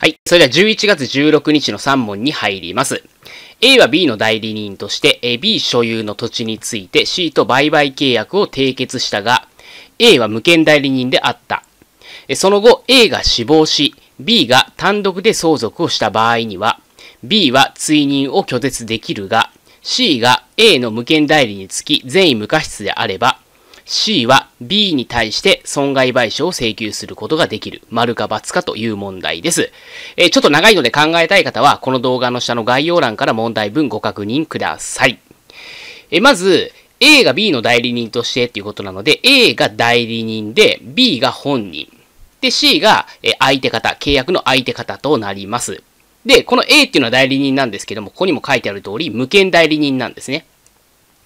はい。それでは11月16日の3問に入ります。A は B の代理人として B 所有の土地について C と売買契約を締結したが、A は無権代理人であった。その後、A が死亡し、B が単独で相続をした場合には、B は追認を拒絶できるが、C が A の無権代理につき善意無過失であれば、C は B に対して損害賠償を請求することができる。丸か×かという問題です。えー、ちょっと長いので考えたい方は、この動画の下の概要欄から問題文ご確認ください。えー、まず、A が B の代理人としてっていうことなので、A が代理人で、B が本人。で、C が相手方、契約の相手方となります。で、この A っていうのは代理人なんですけども、ここにも書いてある通り、無権代理人なんですね。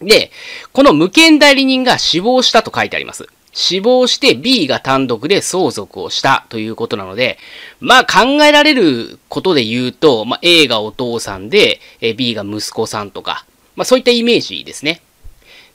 で、この無権代理人が死亡したと書いてあります。死亡して B が単独で相続をしたということなので、まあ考えられることで言うと、まあ、A がお父さんで、B が息子さんとか、まあそういったイメージですね。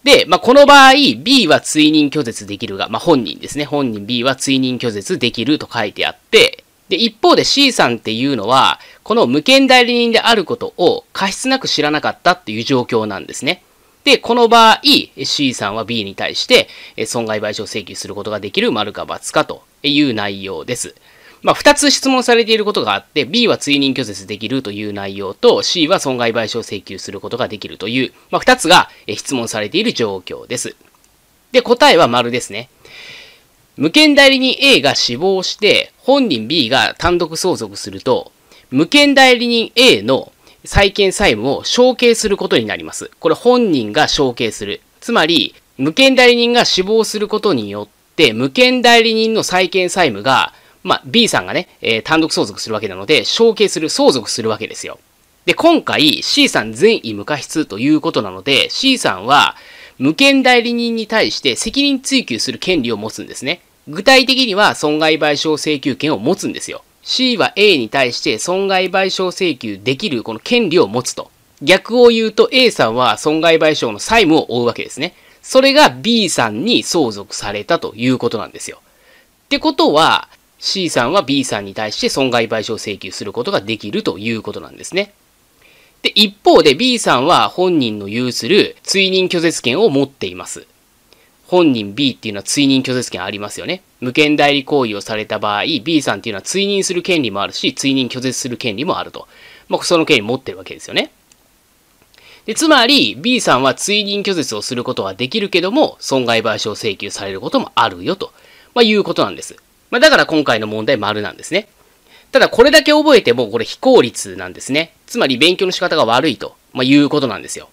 で、まあこの場合、B は追認拒絶できるが、まあ本人ですね。本人 B は追認拒絶できると書いてあって、で、一方で C さんっていうのは、この無権代理人であることを過失なく知らなかったっていう状況なんですね。で、この場合、C さんは B に対して損害賠償請求することができる丸か×かという内容です。まあ、2つ質問されていることがあって、B は追認拒絶できるという内容と、C は損害賠償請求することができるという、まあ、2つが質問されている状況です。で、答えは丸ですね。無権代理人 A が死亡して、本人 B が単独相続すると、無権代理人 A の債権債務を承継することになります。これ本人が承継する。つまり、無権代理人が死亡することによって、無権代理人の債権債務が、まあ、B さんがね、えー、単独相続するわけなので、承継する、相続するわけですよ。で、今回 C さん善意無過失ということなので、C さんは無権代理人に対して責任追及する権利を持つんですね。具体的には損害賠償請求権を持つんですよ。C は A に対して損害賠償請求できるこの権利を持つと。逆を言うと A さんは損害賠償の債務を負うわけですね。それが B さんに相続されたということなんですよ。ってことは C さんは B さんに対して損害賠償請求することができるということなんですね。で、一方で B さんは本人の有する追認拒絶権を持っています。本人 B っていうのは追認拒絶権ありますよね。無権代理行為をされた場合、B さんっていうのは追認する権利もあるし、追認拒絶する権利もあると。まあ、その権利持ってるわけですよね。で、つまり、B さんは追認拒絶をすることはできるけども、損害賠償請求されることもあるよと、まあ、いうことなんです。まあ、だから今回の問題丸なんですね。ただ、これだけ覚えても、これ非効率なんですね。つまり、勉強の仕方が悪いと、ま、いうことなんですよ。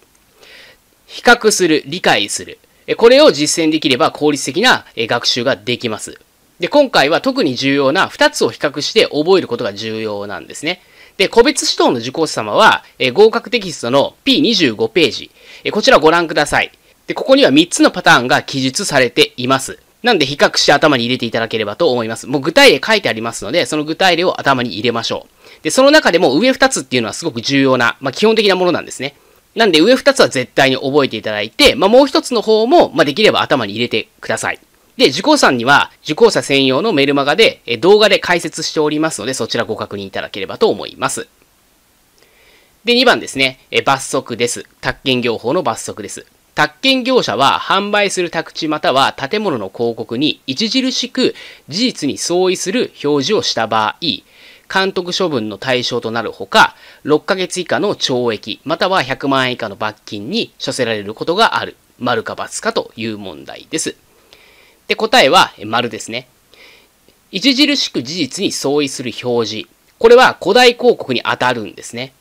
比較する、理解する。これを実践できれば効率的な学習ができます。で、今回は特に重要な2つを比較して覚えることが重要なんですね。で、個別指導の受講者様は、え合格テキストの P25 ページ、えこちらをご覧ください。で、ここには3つのパターンが記述されています。なんで比較して頭に入れていただければと思います。もう具体例書いてありますので、その具体例を頭に入れましょう。で、その中でも上2つっていうのはすごく重要な、まあ、基本的なものなんですね。なんで上2つは絶対に覚えていただいて、まあ、もう1つの方も、まあ、できれば頭に入れてください。で、受講さんには受講者専用のメルマガで動画で解説しておりますので、そちらご確認いただければと思います。で、2番ですね。え罰則です。宅建業法の罰則です。宅建業者は販売する宅地または建物の広告に著しく事実に相違する表示をした場合、監督処分の対象となるほか、6ヶ月以下の懲役、または100万円以下の罰金に処せられることがある。丸か×かという問題です。で、答えは丸ですね。著しく事実に相違する表示。これは古代広告に当たるんですね。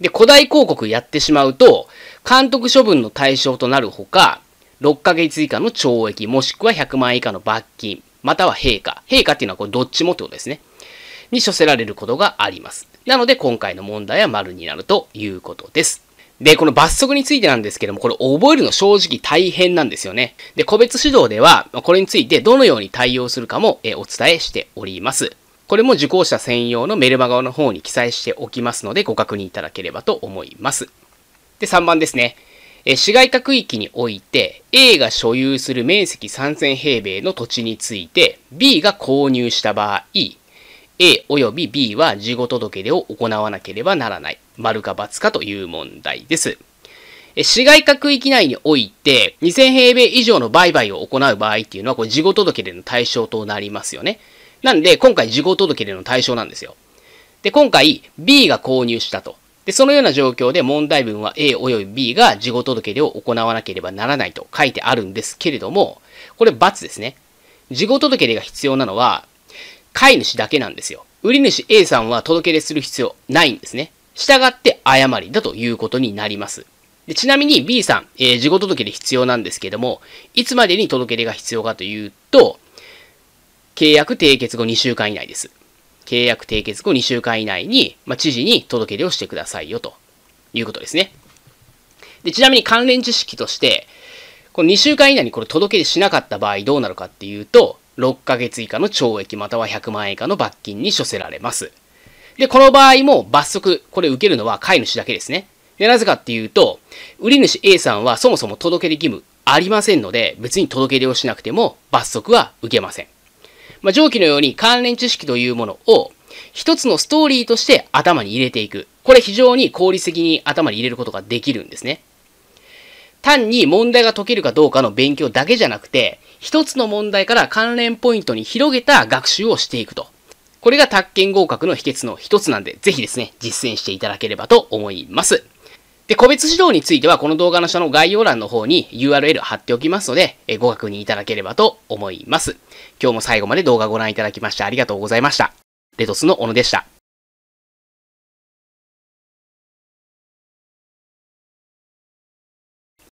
で、古代広告やってしまうと、監督処分の対象となるほか、6ヶ月以下の懲役、もしくは100万円以下の罰金、または陛下。陛下っていうのはこれどっちもってことですね。に処せられることがあります。なので今回の問題は丸になるということです。で、この罰則についてなんですけども、これ覚えるの正直大変なんですよね。で、個別指導では、これについてどのように対応するかもお伝えしております。これも受講者専用のメルマガの方に記載しておきますので、ご確認いただければと思います。で、3番ですね。市街化区域において A が所有する面積3000平米の土地について B が購入した場合 A および B は事後届出を行わなければならない。丸か×かという問題です。市街化区域内において、2000平米以上の売買を行う場合っていうのは、これ事後届け出の対象となりますよね。なんで、今回事後届け出の対象なんですよ。で、今回 B が購入したと。で、そのような状況で問題文は A および B が事後届出を行わなければならないと書いてあるんですけれども、これ×ですね。事後届出が必要なのは、買い主だけなんですよ。売り主 A さんは届け出する必要ないんですね。従って誤りだということになります。でちなみに B さん、えー、事後届け出必要なんですけども、いつまでに届け出が必要かというと、契約締結後2週間以内です。契約締結後2週間以内に、まあ、知事に届け出をしてくださいよということですね。でちなみに関連知識として、この2週間以内にこれ届け出しなかった場合どうなるかっていうと、6ヶ月以下の懲役または100万円以下の罰金に処せられます。で、この場合も罰則、これ受けるのは飼い主だけですね。で、なぜかっていうと、売り主 A さんはそもそも届け出義務ありませんので、別に届け出をしなくても罰則は受けません。まあ、上記のように関連知識というものを一つのストーリーとして頭に入れていく。これ非常に効率的に頭に入れることができるんですね。単に問題が解けるかどうかの勉強だけじゃなくて、一つの問題から関連ポイントに広げた学習をしていくと。これが宅建合格の秘訣の一つなんで、ぜひですね、実践していただければと思います。で、個別指導については、この動画の下の概要欄の方に URL 貼っておきますので、えご確認いただければと思います。今日も最後まで動画ご覧いただきましてありがとうございました。レトスの小野でした。